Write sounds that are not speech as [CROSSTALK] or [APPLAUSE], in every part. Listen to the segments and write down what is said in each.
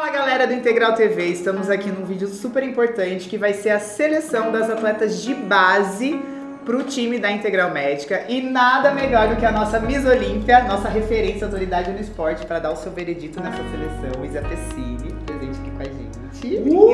Fala galera do Integral TV, estamos aqui num vídeo super importante que vai ser a seleção das atletas de base para o time da Integral Médica e nada melhor do que a nossa Miss Olímpia, nossa referência autoridade no esporte para dar o seu veredito nessa seleção, Isa Pessini, presente aqui com a gente. Uh!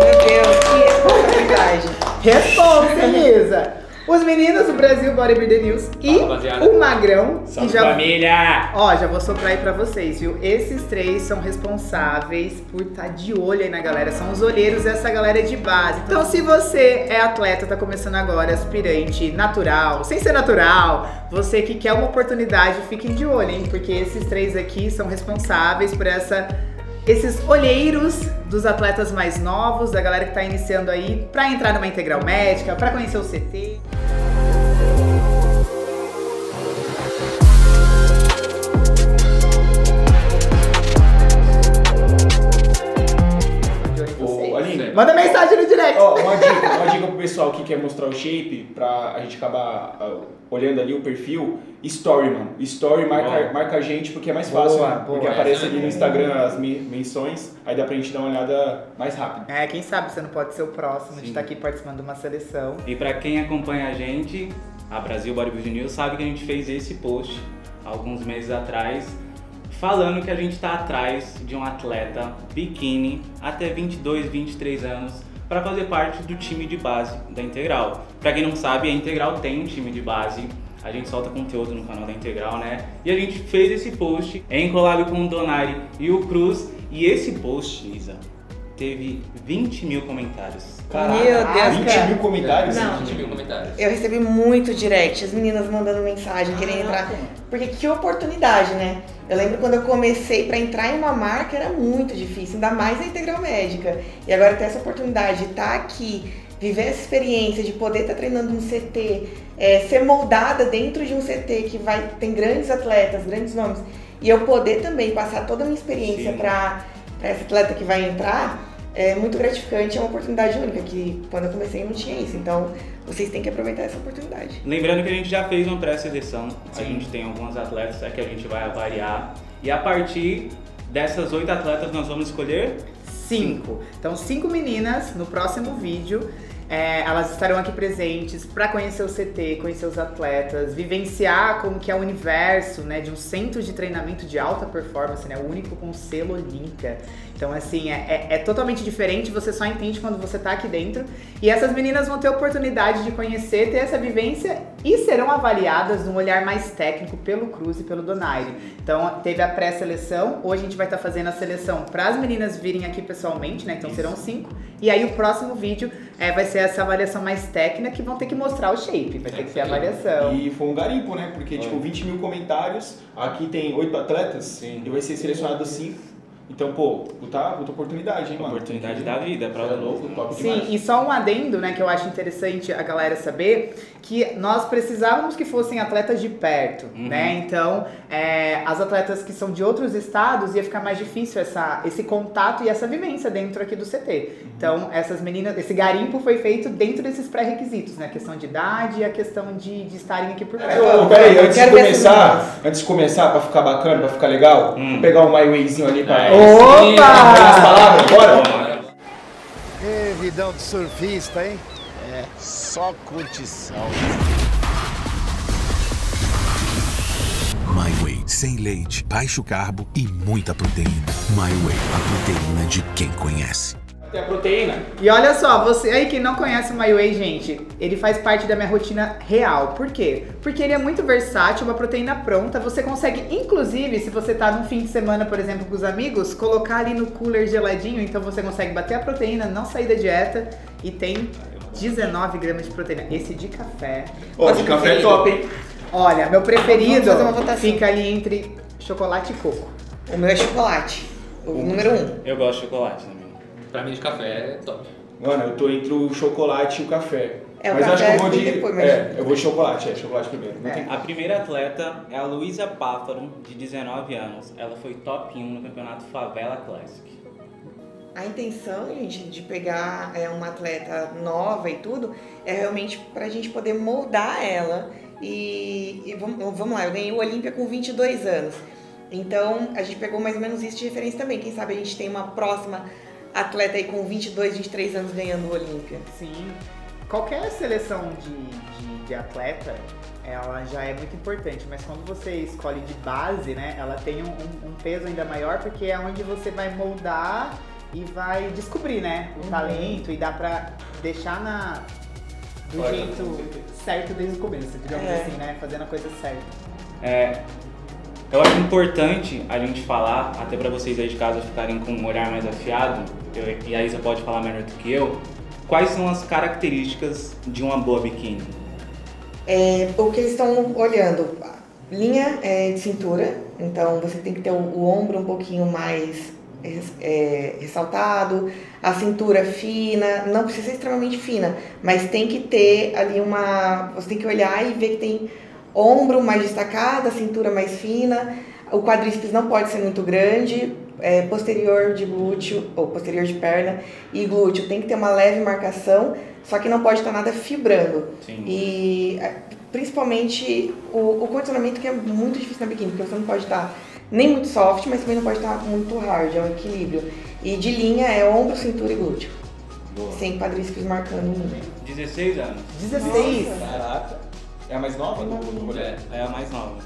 Meu Deus, que responsabilidade. Responsa, Isa! Os meninos do Brasil Bodybuilder News e Fala, o Magrão. Salve que já, família! Ó, já vou soprar aí pra vocês, viu? Esses três são responsáveis por estar tá de olho aí na galera. São os olheiros dessa galera de base. Então, se você é atleta, tá começando agora, aspirante, natural, sem ser natural, você que quer uma oportunidade, fiquem de olho, hein? Porque esses três aqui são responsáveis por essa esses olheiros dos atletas mais novos, da galera que está iniciando aí, para entrar numa integral médica, para conhecer o CT. Manda mensagem no direct. ó, uma dica, uma dica pro pessoal que quer mostrar o shape, pra a gente acabar ah, olhando ali o perfil, story, mano. Story marca, Boa. marca a gente porque é mais fácil, Boa, né? boa. Porque aparece Essa é ali no boa. Instagram as me- menções, aí dá pra gente dar uma olhada mais rápido. É, quem sabe você não pode ser o próximo de Sim. estar aqui participando de uma seleção. E pra quem acompanha a gente, a Brasil Bodybuilding News sabe que a gente fez esse post alguns meses atrás, falando que a gente está atrás de um atleta biquíni até 22, 23 anos para fazer parte do time de base da Integral. Pra quem não sabe, a Integral tem um time de base. A gente solta conteúdo no canal da Integral, né? E a gente fez esse post em collab com o Donari e o Cruz. E esse post, Isa, teve 20 mil comentários. Caraca, Meu Deus, 20 cara. mil comentários? Não. 20 mil comentários. Eu recebi muito direct, as meninas mandando mensagem, querendo entrar. Porque que oportunidade, né? Eu lembro quando eu comecei pra entrar em uma marca era muito difícil, ainda mais na Integral Médica. E agora ter essa oportunidade de estar aqui, viver essa experiência, de poder estar treinando no CT, é, ser moldada dentro de um CT que vai tem grandes atletas, grandes nomes, e eu poder também passar toda a minha experiência pra essa atleta que vai entrar, é muito gratificante, é uma oportunidade única, que quando eu comecei não tinha isso. Então, vocês têm que aproveitar essa oportunidade. Lembrando que a gente já fez uma pré-seleção, a gente tem alguns atletas é que a gente vai avaliar. E a partir dessas oito atletas nós vamos escolher Cinco. Então, cinco meninas no próximo vídeo. é, elas estarão aqui presentes para conhecer o CT, conhecer os atletas, vivenciar como que é o universo né, de um centro de treinamento de alta performance, né, o único com selo Olímpia. Então, assim, é, é- é totalmente diferente, você só entende quando você tá aqui dentro. E essas meninas vão ter oportunidade de conhecer, ter essa vivência e serão avaliadas num olhar mais técnico pelo Cruz e pelo Donaire. Então, teve a pré-seleção, hoje a gente vai estar fazendo a seleção para as meninas virem aqui pessoalmente, né? Então serão cinco. E aí o próximo vídeo é, vai ser essa avaliação mais técnica que vão ter que mostrar o shape, vai ter que ser a avaliação. E foi um garimpo, né? Porque, tipo, 20 mil comentários, aqui tem oito atletas e vai ser selecionado cinco. Então, pô, puta, puta oportunidade, hein, mano? oportunidade da vida, prova É louco, top Sim, demais. e só um adendo, né, que eu acho interessante a galera saber, que nós precisávamos que fossem atletas de perto, Uhum. né? Então, é, as atletas que são de outros estados ia ficar mais difícil essa, esse contato e essa vivência dentro aqui do CT. Então, essas meninas, esse garimpo foi feito dentro desses pré-requisitos, né? A questão de idade e a questão de, de estarem aqui por perto. Ô, peraí, antes de começar, antes de começar, pra ficar bacana, pra ficar legal, Hum. vou pegar um My Wayzinho ali pra. É. Opa! bora! Ê, vidão de surfista, hein? É, só curtição. My Way, sem leite, baixo carbo e muita proteína. My Way, a proteína de quem conhece. Tem a proteína. E olha só, você aí que não conhece o MyWay, gente, ele faz parte da minha rotina real. Por quê? Porque ele é muito versátil, uma proteína pronta. Você consegue, inclusive, se você tá num fim de semana, por exemplo, com os amigos, colocar ali no cooler geladinho, então você consegue bater a proteína, não sair da dieta e tem 19 gramas de proteína. Esse de café. Ó, de café é top, hein? Olha, meu preferido fica ali entre chocolate e coco. O meu é chocolate, o número um. Eu gosto de chocolate também. Pra mim de café é top. Mano, eu tô entre o chocolate e o café. É, o mas eu acho que eu vou vem de. depois, mas- É, eu vou de chocolate, é, chocolate primeiro. Não É. tem- A primeira atleta é a Luísa Páfaro, de 19 anos. Ela foi top 1 no campeonato Favela Classic. A intenção, gente, de pegar é, uma atleta nova e tudo, é realmente pra gente poder moldar ela. E, e vamos, vamos lá, eu ganhei o Olímpia com 22 anos. Então, a gente pegou mais ou menos isso de referência também. Quem sabe a gente tem uma próxima atleta aí com 22, 23 anos ganhando o Olímpia. Sim. Qualquer seleção de, de, de atleta, ela já é muito importante, mas quando você escolhe de base, né, ela tem um, um- um peso ainda maior porque é onde você vai moldar e vai descobrir, né, o talento e dá pra deixar na do Olha, jeito certo desde o começo, digamos É. assim, né, fazendo a coisa certa. É, eu acho importante a gente falar, até para vocês aí de casa ficarem com um olhar mais afiado, eu- e a Isa pode falar melhor do que eu, quais são as características de uma boa biquíni? É, o que eles estão olhando, linha é, de cintura, então você tem que ter o, o ombro um pouquinho mais res- é, ressaltado, a cintura fina, não precisa ser extremamente fina, mas tem que ter ali uma. Você tem que olhar e ver que tem ombro mais destacado, a cintura mais fina, o quadríceps não pode ser muito grande, é, posterior de glúteo, ou posterior de perna e glúteo tem que ter uma leve marcação, só que não pode estar nada fibrando. Sim. E é, principalmente o, o condicionamento que é muito difícil na biquíni, porque você não pode estar nem muito soft, mas também não pode estar muito hard, é um equilíbrio. E de linha é ombro, cintura e glúteo, Boa. sem quadríceps marcando ninguém. 16 anos. 16 Caraca. É a mais nova do, do rolê? É. É a mais nova.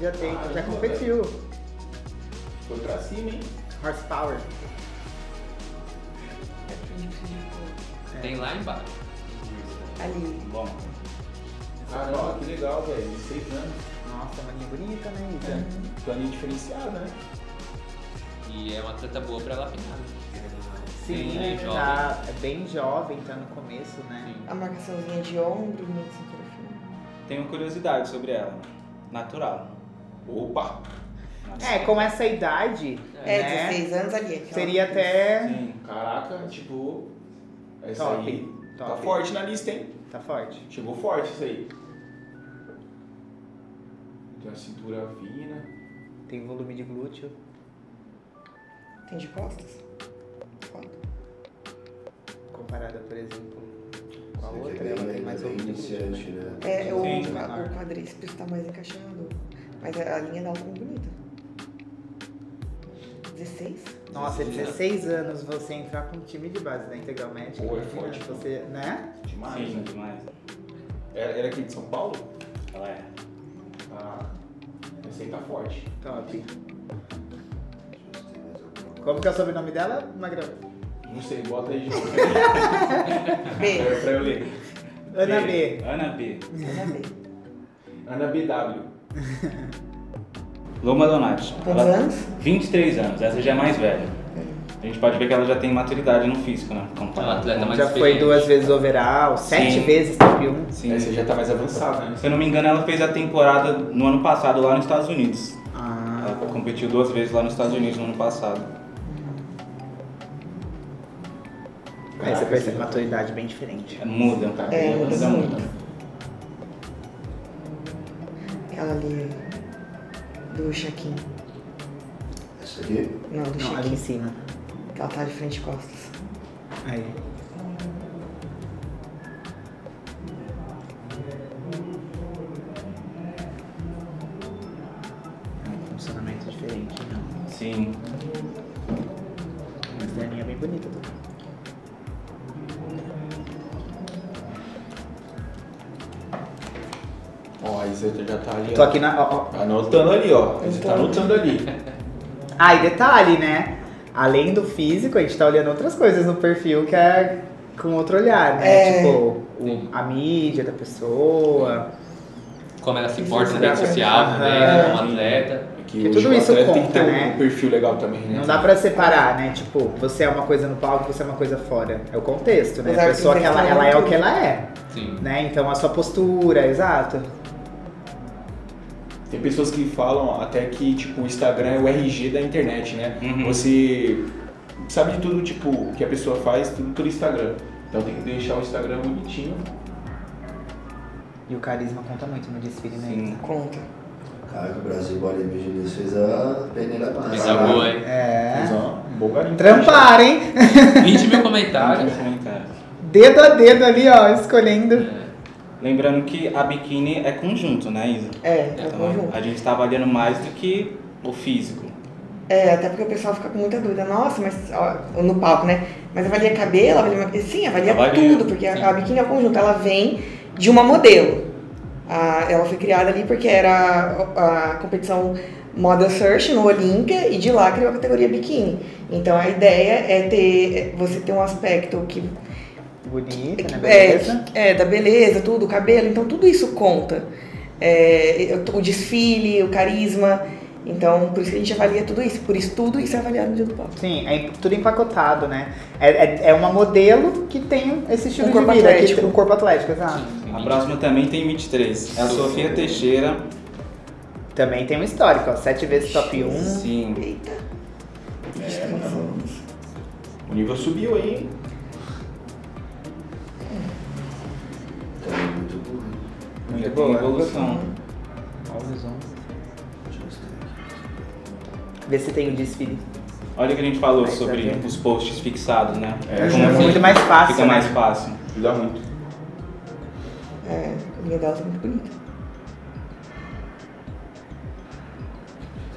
já tem, Ah, já competiu. Foi pra cima, hein? Horsepower. Tem lá embaixo. Ali. Bom, Caramba, que legal, velho. 16 anos. Nossa, maninha bonita, né? É. Planinho diferenciado, né? E é uma atleta boa pra lapinar. Sim, Bem tá é bem jovem, tá no começo, né? Sim. A marcaçãozinha de ombro, de cintura. Tenho curiosidade sobre ela. Natural. Opa! É, com essa idade, É, né? 16 anos ali. aquela- Seria até. Sim. Caraca, tipo. Essa Top, aí tá top. forte na lista, hein? Tá forte. Chegou forte isso aí. Tem uma cintura fina. Tem volume de glúteo. Tem de costas? Comparada, por exemplo, a outra, ela tem mais glúteo. iniciante, né? É, o, Sim. a- o quadríceps tá mais encaixado. Mas a linha dela tá muito bonita. 16? Nossa, 16 anos você entrar com um time de base da Integral Médica. Pô, é forte. Você, né? Demais, Sim, né? demais. Era, era aqui de São Paulo? Ela é. Ah, esse aí tá forte. Top. Como que é o sobrenome dela, Magrão? Não sei, bota aí de novo. [LAUGHS] B. pra, pra eu ler. Ana B. Ana B. Ana B. Ana BW. [LAUGHS] Loma Donati. Quantos Ela- anos? 23 anos, essa já é mais velha. A gente pode ver que ela já tem maturidade no físico, né? É uma Comparado atleta mais Já foi duas vezes overall, sete Sim. vezes 1. Sim. Essa já tá mais avançada, né? Se eu não me engano, ela fez a temporada no ano passado lá nos Estados Unidos. Ah, Ela competiu duas vezes lá nos Estados Unidos no ano passado. Aí você percebe maturidade bem diferente. É, Muda. Tá É, muda muito. Aquela ali do Shaquin. Essa aqui? Não, do ali em Shaquin. cima. Que ela tá de frente e costas. Aí. Ali. Tô ó. aqui na. ó, ó. Anotando ali, ó. Você tá anotando ali. Ah, e detalhe, né? Além do físico, a gente tá olhando outras coisas no perfil que é com outro olhar, né? É. Tipo, o- a mídia da pessoa. Como ela se porta na rede Aham. social também, né? Como atleta. Que hoje tudo o isso atleta tem que conta, ter um né? perfil legal também, né? Não dá pra separar, né? Tipo, você é uma coisa no palco, você é uma coisa fora. É o contexto, né? Os A pessoa que ela, artistas ela é o que ela é, Sim. né? Então a sua postura, exato. Tem pessoas que falam até que, tipo, o Instagram é o RG da internet, né? Uhum. Você sabe de tudo, tipo, que a pessoa faz, tudo pelo Instagram. Então tem que deixar o Instagram bonitinho. E o carisma conta muito no desfile, né? Sim. Conta. Cara, que o Brasil Bodybuilding News fez a peneira massa. Coisa boa, hein? É. Mas, ó, um bom garimpo. Trampar, hein? 20 mil [LAUGHS] comentários. Comentário. Dedo a dedo ali, ó, escolhendo. É. Lembrando que a biquíni é conjunto, né, Isa? É, é Então, conjunto. a gente tá avaliando mais do que o físico. É, até porque o pessoal fica com muita dúvida. Nossa, mas ó, no palco, né? Mas avalia cabelo, avalia. Sim, avalia, Avalia, tudo, porque a, sim. a biquíni é o conjunto. Ela vem de uma modelo. A- ela foi criada ali porque era a, a competição Model Search no Olímpia e de lá criou a categoria biquíni. Então a ideia é ter é você ter um aspecto que Bonita, né? é, Beleza. é, da beleza, tudo, o cabelo, então tudo isso conta. É, o desfile, o carisma. Então, por isso que a gente avalia tudo isso. Por isso, tudo isso é avaliado no dia do palco. Sim, é tudo empacotado, né? É, é, é uma modelo que tem esse estilo Um de corpo vida, atlético. que, um corpo atlético, exato. A próxima também tem 23. É a Sofia Teixeira. Também tem um histórico, ó, sete vezes top 1. Sim. Eita. O nível subiu aí, Já Muito tem boa. evolução. Olha os ombros. Deixa eu ver. Vê se tem o desfile. Olha o que a gente falou tá sobre os posts fixados, né? É, Como É muito mais fácil. Fica né? mais fácil. Ajuda muito. É, a linha dela tá muito bonita.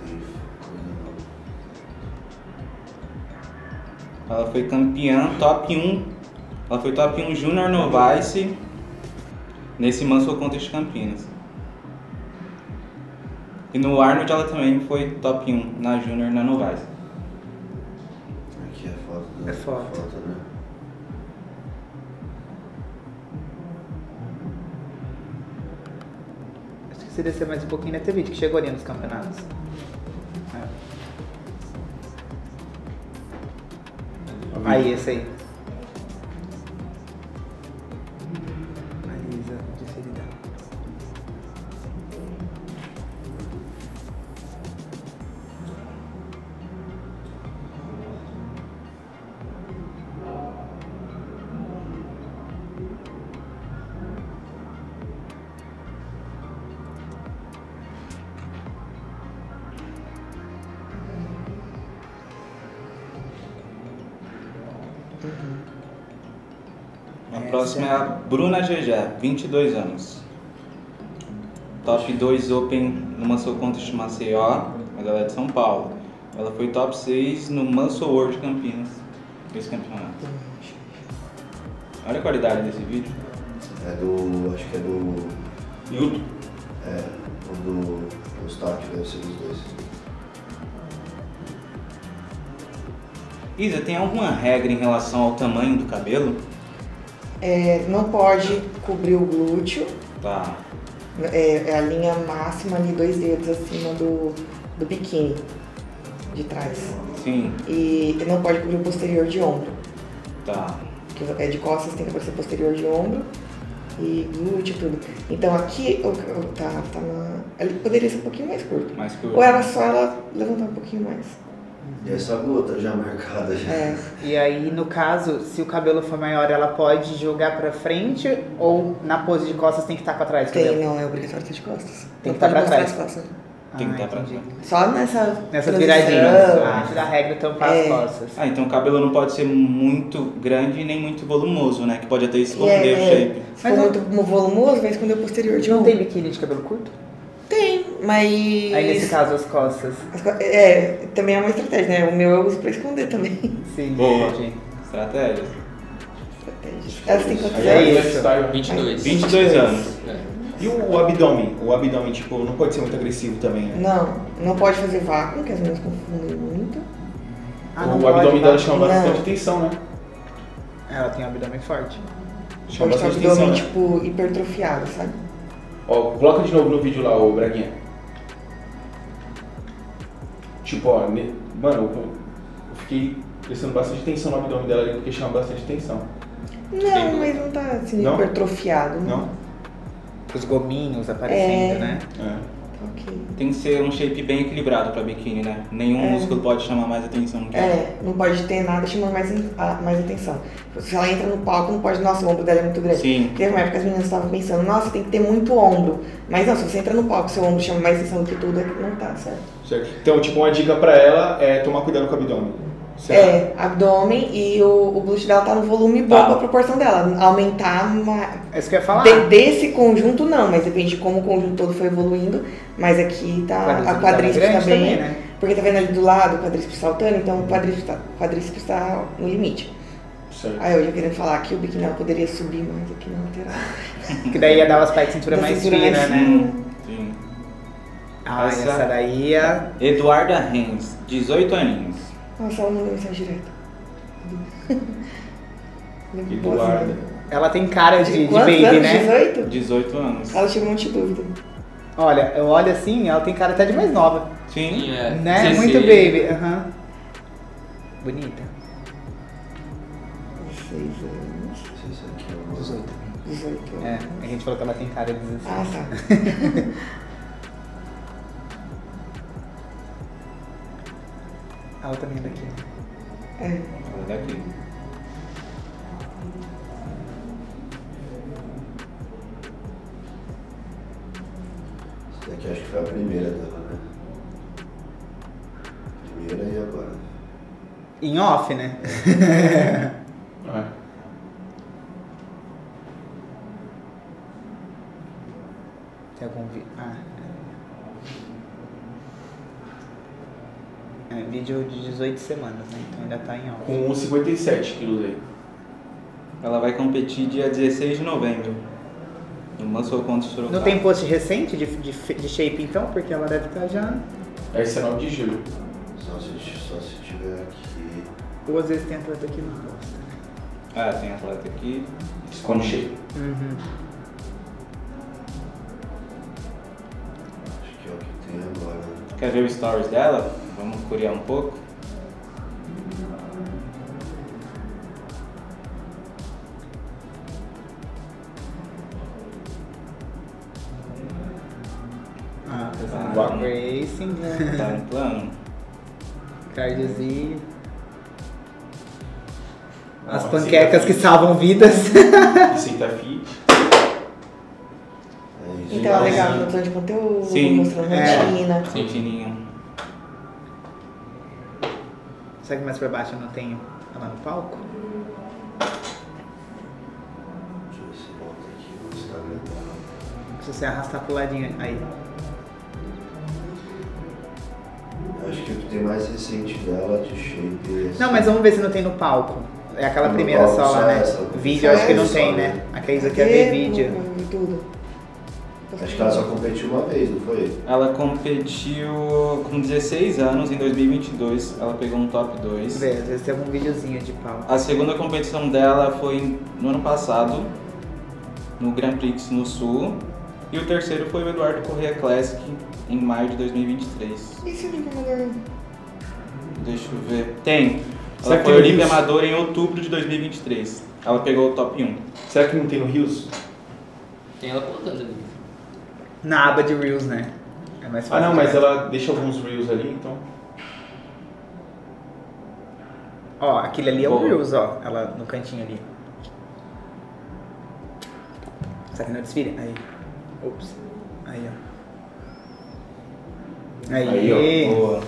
Tem coisa nova. Ela foi campeã top 1. Ela foi top 1 Junior Novice nesse Muscle Contest Campinas. E no Arnold ela também foi top 1 na Junior na Novice. Aqui é foto. né? É foto. né? Acho que se descer mais um pouquinho na TV, que chegou ali nos campeonatos. É. Aí, esse aí. Próxima é a Bruna Gegé, 22 anos. Top 2 Open no Muscle Contest Maceió, mas ela é de São Paulo. Ela foi top 6 no Muscle World Campinas, esse campeonato. Olha a qualidade desse vídeo. É do. Acho que é do. Newton. É. O do. O Stark deve ser dos dois. Isa, tem alguma regra em relação ao tamanho do cabelo? É, não pode cobrir o glúteo. Tá. É, é a linha máxima ali, dois dedos acima do, do biquíni de trás. Sim, E não pode cobrir o posterior de ombro. tá. Que é de costas, tem que aparecer posterior de ombro e glúteo tudo. Então aqui, o- o- tá, tá na. Ele poderia ser um pouquinho mais curto. Mais que Ou era só ela levantar um pouquinho mais. E essa gota já marcada já. É. E aí, no caso, se o cabelo for maior, ela pode jogar pra frente ou na pose de costas tem que estar pra trás? Tem, cabelo? não, é obrigatório estar de costas. Tem Não que pode pra trás. as costas. Tem que Ah, estar pra entendi. trás. Só nessa. Nessas transição. viradinhas. Ah, antes da regra tampar É. as costas. Ah, então o cabelo não pode ser muito grande nem muito volumoso, né? Que pode até esconder É, o é. shape. Se Mas for não- muito volumoso, vai esconder o posterior de Não tem biquíni de cabelo curto? Mas. Aí, nesse caso, as costas. As co- É, também é uma estratégia, né? O meu eu uso pra esconder também. Sim, Boa. entendi. Estratégia. Estratégia. Elas têm quantos Aí É é isso. lifestyle. 22. 22 anos. É. E o abdômen? O abdômen, tipo, não pode ser muito agressivo também, né? Não, não pode fazer vácuo, que as meninas confundem muito. Ah, o abdômen dela chama bastante atenção, né? Ela tem um abdômen forte. Chama Pode bastante atenção, abdômen, né? tipo, hipertrofiado, sabe? Ó, coloca de novo no vídeo lá, o Braguinha. Tipo, ó, ne- mano, eu, eu fiquei prestando bastante atenção no abdômen dela ali porque chama bastante atenção. Não, mas não tá assim, Não? hipertrofiado. Não? Os gominhos aparecendo, É. né? É. Tá ok. Tem que ser um shape bem equilibrado pra biquíni, né? Nenhum É. músculo pode chamar mais atenção que É, não pode ter nada chamando mais, a- mais atenção. Se ela entra no palco, não pode, nossa, o ombro dela é muito grande. Sim. Teve uma época que as meninas estavam pensando, nossa, tem que ter muito ombro. Mas não, se você entra no palco, seu ombro chama mais atenção do que tudo, é não tá certo. Certo. Então, tipo, uma dica pra ela é tomar cuidado com o abdômen. É, abdômen e o, o glúteo dela tá no volume bom Tá. pra proporção dela. Aumentar uma, É isso que eu ia falar. de- desse conjunto não, mas depende de como o conjunto todo foi evoluindo. Mas aqui tá Quadríceps a quadríceps tá tá grande bem. também, né? Porque tá vendo ali do lado o quadríceps saltando, então o quadríceps tá, quadríceps tá no limite. Certo. Aí eu já querendo falar que o biquíni ela poderia subir mais aqui na lateral. [LAUGHS] Que daí ia dar umas partes de cintura Da mais cintura fina, mais né? Sim. Ah, Essa- essa daí é. Eduarda Renz, 18 aninhos. Nossa, ela mandou mensagem direta. Eduarda. [LAUGHS] Ela tem cara de, de baby, anos? né? 18? 18 anos. Ela tirou um monte de dúvida. Olha, eu olho assim, ela tem cara até de mais nova. Sim. É, Né? CC. Muito baby. aham. Bonita. 16 anos. Esse aqui é uma- 18. 18 anos. É, a gente falou que ela tem cara de 16. Ah, tá. [LAUGHS] Ela também é daqui. É. Ela é daqui. Daqui acho que foi a primeira dela, né? Primeira e agora. Em off, né? [LAUGHS] É. Tem algum vídeo? Ah. É. É, vídeo de 18 semanas, né? Então ainda tá em off. Com 57 quilos aí. Ela vai competir dia 16 de novembro. Muscle contra Sorocaba. Não tem post recente de, de, de shape então? Porque ela deve estar já. É 9 de julho. Só se, só se tiver aqui. Ou às vezes tem atleta aqui no posto. Ah, tem atleta aqui. Com shape. Uhum. Acho que é o que tem agora. Quer ver o stories dela? Vamos curiar um pouco. Tá no plano. cardiozinho. As Ó, panquecas que receita salvam vidas. Receita fit. É. Então é legal, produção de conteúdo, Sim. mostrando É. rotina. Sim, fininho. Será que mais pra baixo eu não tenho ela no palco? Deixa eu ver se volta aqui no Instagram dela. Se você arrastar pro ladinho. Aí. Acho que o que tem mais recente dela de shape esse. Não, mas vamos ver se não tem no palco. É aquela No primeira palco, só lá, né? essa. Vídeo, acho que não tem, né? né? Isso aqui é ver vídeo. Tudo. Acho que ela só competiu uma vez, não foi? Ela competiu com 16 anos, em 2022. Ela pegou um top 2. Vê, às vezes tem algum videozinho de palco. A segunda competição dela foi no ano passado, no Grand Prix no Sul. E o terceiro foi o Eduardo Corrêa Classic, em maio de 2023. E se liga, melhor? Deixa eu ver. Tem. Será Ela que foi Olímpia isso? Amadora em outubro de 2023. Ela pegou o top 1. Será que não tem no Rios? Tem ela contando ali. Na aba de Reels, né? É mais Ah fácil. não, mas ver. ela deixa alguns Reels ali, então. Ó, aquele ali é o Boa. Reels, ó. Ela no cantinho ali. Será que não desfile? Aí. Ops. Aí, ó. Aí. Aí, ó. Boa.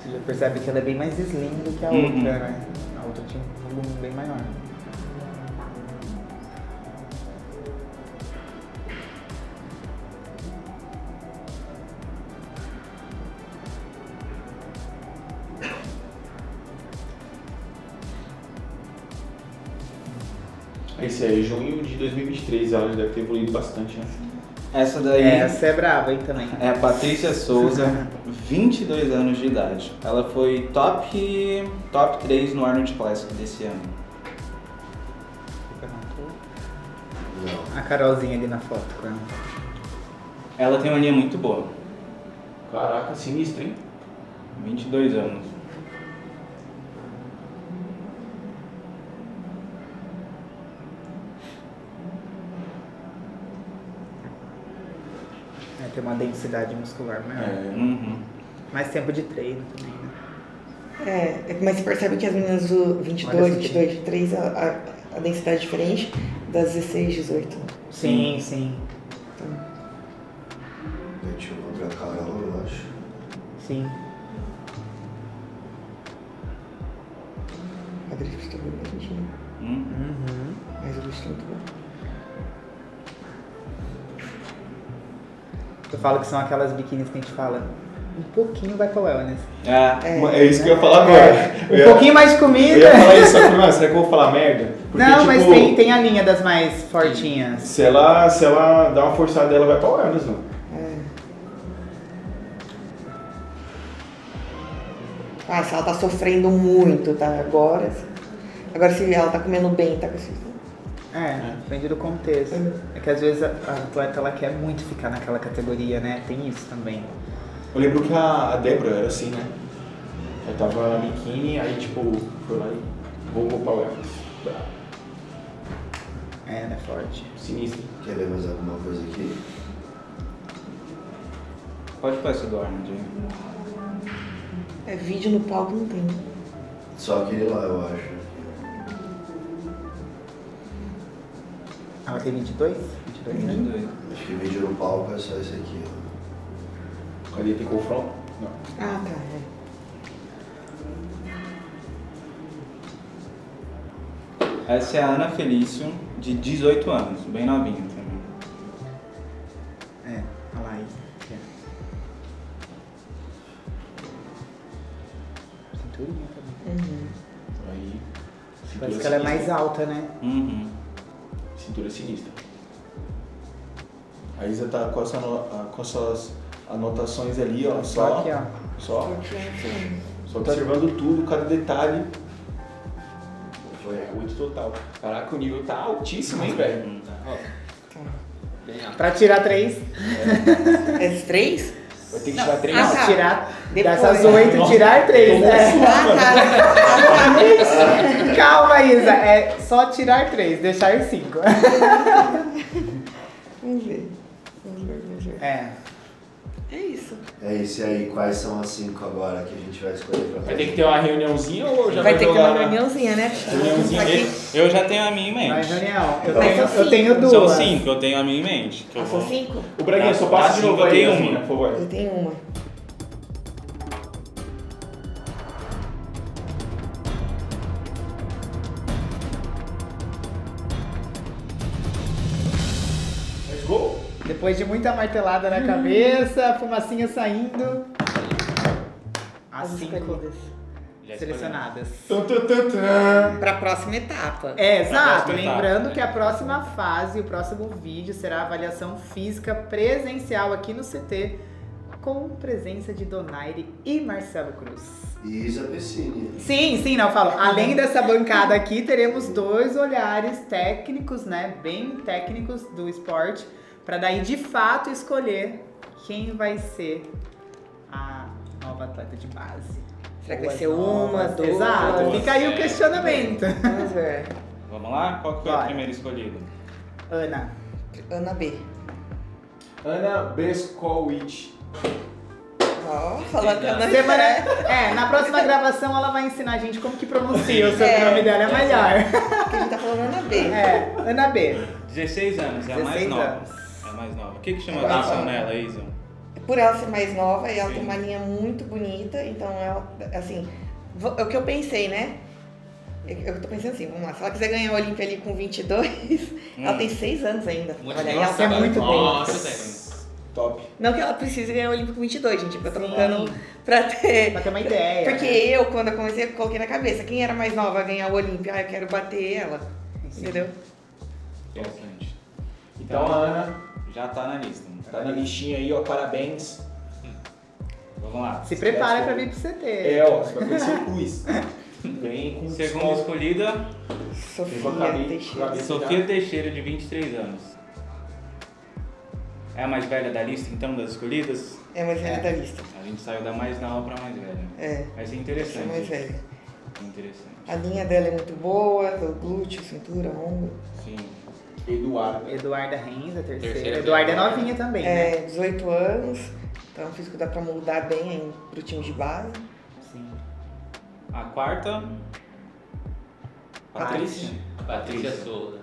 Você já percebe que ela é bem mais slim do que a Uhum. outra, né? A outra tinha um volume bem maior. Esse é junho de 2023, ela já deve ter evoluído bastante, né? Essa daí Essa é brava, hein, também. é a Patrícia Souza, [LAUGHS] 22 anos de idade. Ela foi top, top 3 no Arnold Classic desse ano. A Carolzinha ali na foto com ela. Ela tem uma linha muito boa. Caraca, sinistro, hein? 22 anos. É, tem uma densidade muscular maior. Uhum. Mais tempo de treino também, né? É, mas você percebe que as meninas do Olha 22, essa 22, 23, a, a, a densidade é diferente das 16, 18. Sim, sim. competiu contra a Carol, eu acho. Sim. A Adri custou bem mais gentil. Hum? Uhum. Mas o bicho tá muito bom. Eu falo que são aquelas biquínis que a gente fala. Um pouquinho vai pro wellness. Ah, É, isso que eu ia falar agora. Eu Um ia- pouquinho mais de Eu comida. ia falar isso, só que, mano, será que eu vou falar merda? Porque, Não, mas tipo, tem, tem a linha das mais fortinhas. Se ela, se ela dá uma forçada, ela vai pra wellness, mano. Ah, se ela tá sofrendo muito, tá? Agora. Agora se ela tá comendo bem, tá com esse. É, depende do contexto. É que às vezes a, a atleta ela quer muito ficar naquela categoria, né? Tem isso também. Eu lembro que a, a Débora era assim, né? Ela tava na biquíni, aí tipo, foi lá e voltou pra wellness. Bravo. É, né? Forte. Sinistro. Quer ver mais alguma coisa aqui? pode pôr essa do Arnold aí. É vídeo no palco não tem. Só aquele lá, eu acho. Ela tem 22? 22, né? 22. Acho que vídeo no palco é só esse aqui. Cadê? Tem confronto? Não. Ah, tá. É. Essa é a Ana Felício, de 18 anos, bem novinha também. É, olha lá aí. Ó. Cinturinha também. Uhum. Aí. Parece que ela é mais alta, né? Uhum. Cintura sinistra. A Isa tá com, essa ah, com as suas anotações ali, ó. Só Só, aqui, ó. só, só observando tudo, cada detalhe. Foi é, muito total. Caraca, o nível tá altíssimo, hein, velho? Hum, tá. Alto. Pra tirar três. Esses três? Vai ter que tirar três. Ah, tá. Tirar Depois. dessas oito, tirar três. Nossa. É. [LAUGHS] Calma, Isa. É só tirar três, deixar cinco. Vamos ver. Vamos ver, vamos ver. É. É isso. É isso aí, quais são as cinco agora que a gente vai escolher pra Vai ter que ter uma reuniãozinha ou já Vai vai, ter que ter uma reuniãozinha, né? Reuniãozinha. Eu já tenho a minha em Mas, mente. Daniel, eu Mas tenho, eu tenho duas. São cinco, eu tenho a minha em mente. Ah, são cinco? O Braguinha, só passa de novo eu tenho uma. por favor. Eu tenho uma. Depois de muita martelada na cabeça, fumacinha saindo. As cinco selecionadas. Tum. Pra próxima etapa. É, exato. próxima etapa, Lembrando né? que a próxima fase, o próximo vídeo será a avaliação física presencial aqui no CT, com presença de Donaire e Marcelo Cruz. E Isa Pessini. Sim, sim, não eu falo. Além [LAUGHS] dessa bancada aqui, teremos dois olhares técnicos, né? Bem técnicos do esporte, para daí de fato escolher quem vai ser a nova atleta de base. Será que vai ser uma, duas? Exato, fica aí o É. questionamento. Vamos ver. Vamos lá? Qual que foi Bora. a primeira escolhida? Ana, Ana B. Ana Beskowicz. Ó, falando Ana semana, é. é, na próxima gravação ela vai ensinar a gente como que pronuncia o É. sobrenome dela, é melhor. que a gente tá falando Ana B. É, Ana B. 16 anos, é a mais 16 nova. anos. A mais nova. O que, que chama Agora atenção nela, Isa? Por ela ser mais nova e ela Sim. tem uma linha muito bonita, então ela, assim, é o que eu pensei, né? Eu tô pensando assim, vamos lá, se ela quiser ganhar a Olímpia ali com 22, ela Hum. tem 6 anos ainda. Muito Olha, bem. ela Nossa, tá muito bem. Nossa. Top. Não que ela precise ganhar a Olímpia com 22, gente, porque eu tô Sim. colocando pra ter... Pra ter uma ideia. Porque né? eu, quando eu comecei, eu coloquei na cabeça, quem era mais nova a ganhar o Olímpia? Ah, eu quero bater ela, Sim. entendeu? Interessante. Então a Ana Já tá na lista. tá na listinha aí, ó. Parabéns. Vamos lá. Se prepara pra vir pro CT. É, ó, você vai conhecer o quiz. Vem com Segunda escolhida, Sofia caber- Teixeira. Sofia Teixeira, de 23 anos. É a mais velha da lista, então, das escolhidas? É a mais velha É. da lista. A gente saiu da mais nova pra mais velha. É, Vai ser essa é interessante. a mais velha. Interessante. A linha dela é muito boa, do glúteo, cintura, ombro. Sim. Eduardo. Eduarda Renz, a terceira. Terceira Eduarda é novinha também, né? É, 18 anos, então o físico dá pra moldar bem aí pro time de base. Sim. A quarta. Patrícia. Patrícia Souza.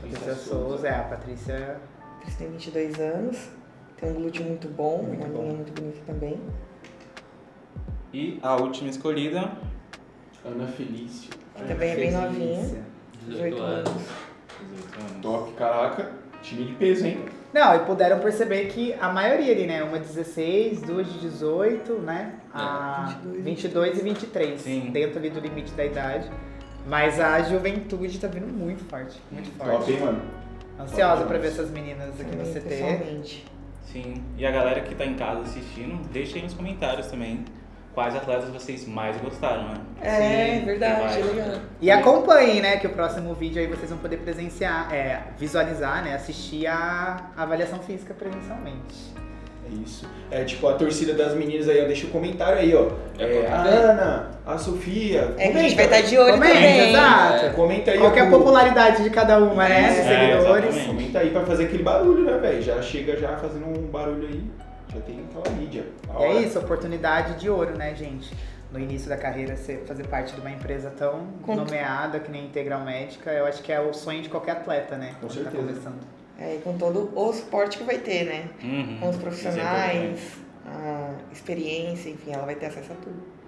Patrícia Souza, é, a Patrícia. Eles têm 22 anos. Tem um glúteo muito bom, Muito uma bom. menina muito bonita também. E a última escolhida, Ana Felício. Também é bem Felícia. novinha. 18 anos. 18 anos. Top, caraca. Time de peso, hein? Não, e puderam perceber que a maioria ali, né? Uma de 16, duas de 18, né? A 22. 22 e 23. Sim. Dentro ali do limite da idade. Mas a juventude tá vindo muito forte. Muito Top, forte. hein, mano? Ansiosa pra ver essas meninas aqui no Também, CT. Sim. E a galera que tá em casa assistindo, deixa aí nos comentários também quais atletas vocês mais gostaram, né? É, Sim, verdade, vai. legal. E acompanhem, né? Que o próximo vídeo aí vocês vão poder presenciar, é, visualizar, né? Assistir a avaliação física presencialmente. É isso. É tipo a torcida das meninas aí, ó. Deixa o comentário aí, ó. É, a comenta aí. Ana, a Sofia. É que a gente vai estar de olho Comenta, também. exato. É, comenta aí. Qual que é a popularidade de cada uma, né? Dos É, seguidores. exatamente. Comenta aí pra fazer aquele barulho, né, velho? Já chega já fazendo um barulho aí. Já tem aquela mídia. É isso, oportunidade de ouro, né, gente? No início da carreira, você fazer parte de uma empresa tão Com- nomeada que nem Integral Médica, eu acho que é o sonho de qualquer atleta, né? Com quando certeza. Tá começando. É, e com todo o suporte que vai ter, né? Uhum. Com os é profissionais, a experiência, enfim, ela vai ter acesso a tudo.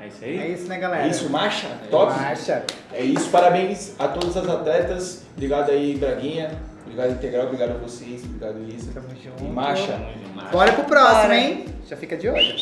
É isso aí? É isso, né, galera? É isso, marcha? Top? Marcha. É isso, parabéns a todas as atletas. Obrigado aí, Braguinha. Obrigado, Integral. Obrigado a vocês. Obrigado, Isa. Tamo junto. E marcha. Bora pro próximo, Bora. hein? Já fica de olho.